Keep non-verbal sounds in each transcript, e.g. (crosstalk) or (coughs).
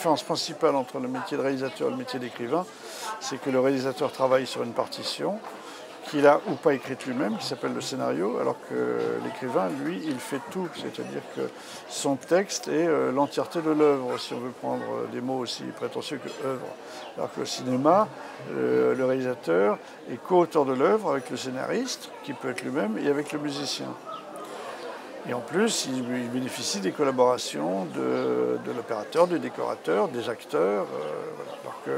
La différence principale entre le métier de réalisateur et le métier d'écrivain, c'est que le réalisateur travaille sur une partition qu'il a ou pas écrite lui-même, qui s'appelle le scénario, alors que l'écrivain, lui, il fait tout. C'est-à-dire que son texte est euh, l'entièreté de l'œuvre, si on veut prendre euh, des mots aussi prétentieux que œuvre. Alors que le cinéma, euh, le réalisateur est co-auteur de l'œuvre avec le scénariste, qui peut être lui-même, et avec le musicien. Et en plus, il, bénéficie des collaborations de, l'opérateur, du décorateur, des acteurs, alors que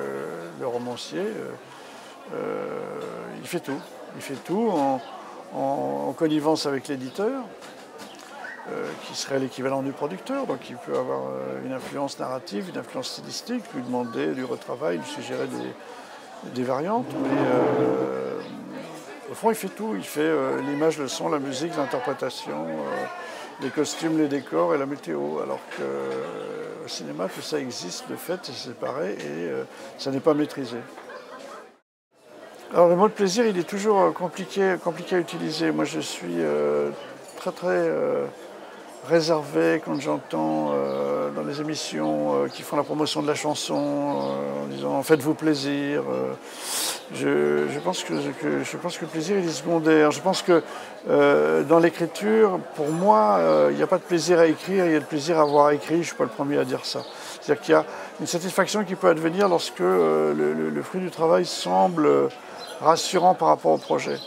le romancier, il fait tout. Il fait tout en, connivence avec l'éditeur, euh, qui serait l'équivalent du producteur, donc il peut avoir euh, une influence narrative, une influence stylistique, lui demander du retravail, lui suggérer des, variantes, euh, il fait tout, il fait l'image, le son, la musique, l'interprétation, les costumes, les décors et la météo, alors que au cinéma tout ça existe de fait, c'est séparé et ça n'est pas maîtrisé. Alors le mot de plaisir, il est toujours euh, compliqué, compliqué à utiliser. Moi, je suis euh, très très euh, réservé quand j'entends dans les émissions qui font la promotion de la chanson en disant faites-vous plaisir. Je, pense que, je pense que le plaisir est secondaire. Je pense que dans l'écriture, pour moi, il n'y a pas de plaisir à écrire, il y a de plaisir à avoir écrit. Je ne suis pas le premier à dire ça. C'est-à-dire qu'il y a une satisfaction qui peut advenir lorsque le, fruit du travail semble rassurant par rapport au projet.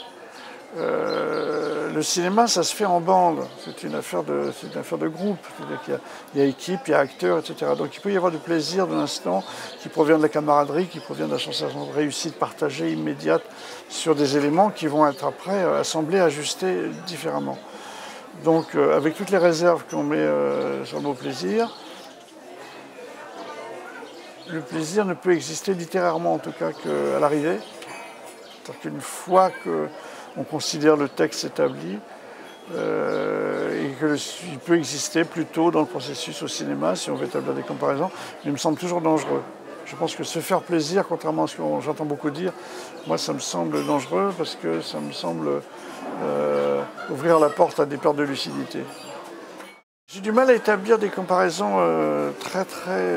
Euh, le cinéma, ça se fait en bande, c'est une affaire de, groupe. Il y, a, équipe, il y a acteurs, etc. Donc il peut y avoir du plaisir de l'instant qui provient de la camaraderie, qui provient de la sensation de réussite partagée immédiate sur des éléments qui vont être après assemblés, ajustés différemment. Donc euh, avec toutes les réserves qu'on met euh, sur le mot plaisir, le plaisir ne peut exister littérairement en tout cas qu'à l'arrivée. C'est-à-dire qu'une fois qu'on considère le texte établi, euh, et qu'il peut exister plutôt dans le processus au cinéma, si on veut établir des comparaisons, il me semble toujours dangereux. Je pense que se faire plaisir, contrairement à ce que j'entends beaucoup dire, moi ça me semble dangereux parce que ça me semble euh, ouvrir la porte à des pertes de lucidité. J'ai du mal à établir des comparaisons euh, très très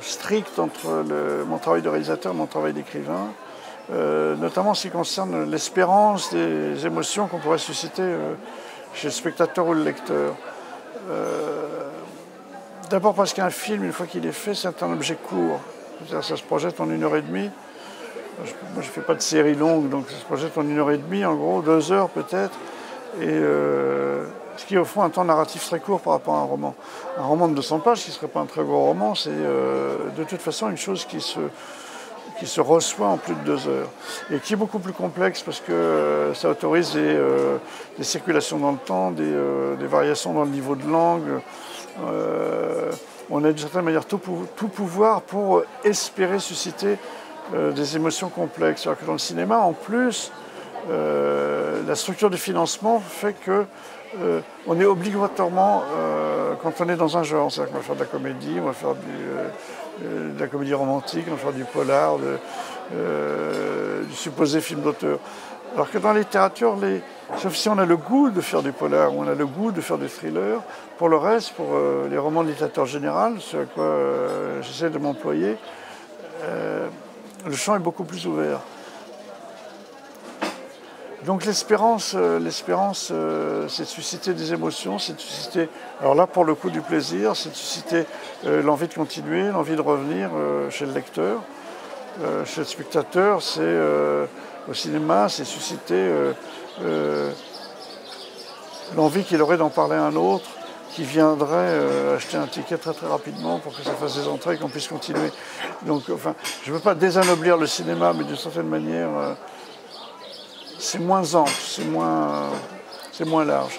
strictes entre mon travail de réalisateur et mon travail d'écrivain. Euh, notamment en ce qui concerne l'espérance des émotions qu'on pourrait susciter euh, chez le spectateur ou le lecteur. Euh, d'abord parce qu'un film, une fois qu'il est fait, c'est un objet court. Ça se projette en une heure et demie. moi, je ne fais pas de série longue, donc ça se projette en une heure et demie, en gros, deux heures peut-être. Et ce qui est au fond un temps narratif très court par rapport à un roman. Un roman de 200 pages, qui ne serait pas un très gros roman, c'est de toute façon une chose qui se qui se reçoit en plus de deux heures et qui est beaucoup plus complexe parce que euh, ça autorise des, euh, circulations dans le temps, des, euh, variations dans le niveau de langue. on a d'une certaine manière tout, tout, pouvoir pour espérer susciter des émotions complexes. Alors que dans le cinéma, en plus, la structure de financement fait que on est obligatoirement, quand on est dans un genre, c'est-à-dire qu'on va faire de la comédie, on va faire du, euh, de la comédie romantique, on va faire du polar, euh, du supposé film d'auteur. Alors que dans la littérature, sauf si on a le goût de faire du polar, on a le goût de faire du thriller, pour le reste, pour euh, les romans de littérature générale, ce à quoi j'essaie de m'employer, le champ est beaucoup plus ouvert. Donc l'espérance, euh, l'espérance, euh, c'est de susciter des émotions, c'est de susciter, alors là pour le coup du plaisir, c'est de susciter euh, l'envie de continuer, l'envie de revenir chez le lecteur, chez le spectateur, c'est au cinéma, c'est susciter l'envie qu'il aurait d'en parler à un autre, qui viendrait acheter un ticket très très rapidement pour que ça fasse des entrées et qu'on puisse continuer. Donc enfin, je ne veux pas désanoblir le cinéma, mais d'une certaine manière c'est moins ample, c'est moins, large.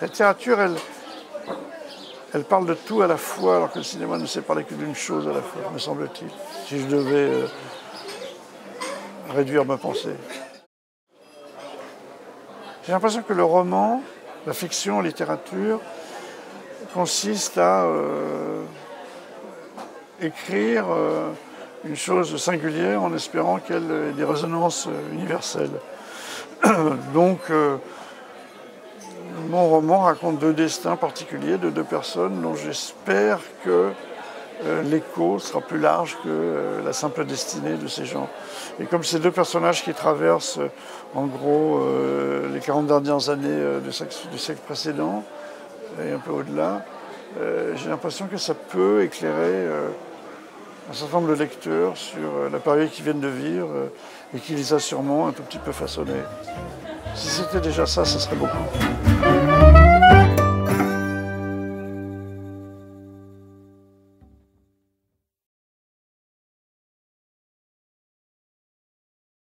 La littérature, elle, elle parle de tout à la fois, alors que le cinéma ne sait parler que d'une chose à la fois, me semble-t-il, si je devais euh, réduire ma pensée. J'ai l'impression que le roman, la fiction, la littérature, consiste à euh, écrire euh, une chose singulière en espérant qu'elle ait des résonances universelles. (coughs) Donc, euh, mon roman raconte deux destins particuliers de deux personnes dont j'espère que euh, l'écho sera plus large que euh, la simple destinée de ces gens. Et comme ces deux personnages qui traversent en gros les 40 dernières années du siècle, précédent et un peu au-delà, j'ai l'impression que ça peut éclairer un certain nombre de lecteurs sur la période qu'ils viennent de vivre et qui les a sûrement un tout petit peu façonnés. Si c'était déjà ça, ce serait beaucoup.